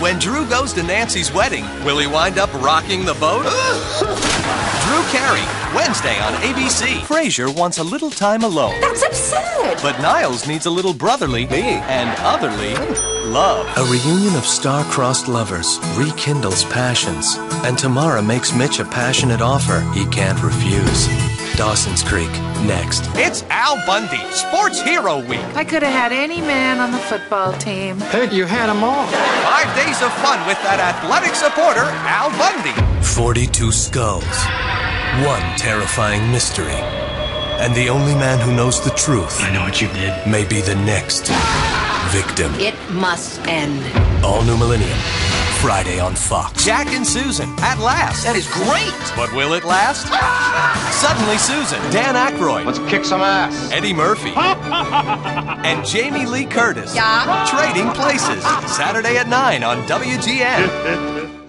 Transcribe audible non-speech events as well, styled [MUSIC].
When Drew goes to Nancy's wedding, will he wind up rocking the boat? [LAUGHS] Drew Carey, Wednesday on ABC. Frasier wants a little time alone. That's absurd. But Niles needs a little brotherly me and otherly love. A reunion of star-crossed lovers rekindles passions, and Tamara makes Mitch a passionate offer he can't refuse. Dawson's Creek, next. It's Al Bundy, Sports Hero Week. I could have had any man on the football team. Heck, you had them all. Five days of fun with that athletic supporter, Al Bundy. 42 skulls. One terrifying mystery. And the only man who knows the truth I know what you did. may be the next victim. It must end. All New Millennium. Friday on Fox. Jack and Susan, at last. That is great. But will it last? [LAUGHS] Suddenly Susan, Dan Aykroyd, Let's kick some ass. Eddie Murphy, [LAUGHS] and Jamie Lee Curtis. Yeah? Trading Places. Saturday at 9 on WGN. [LAUGHS]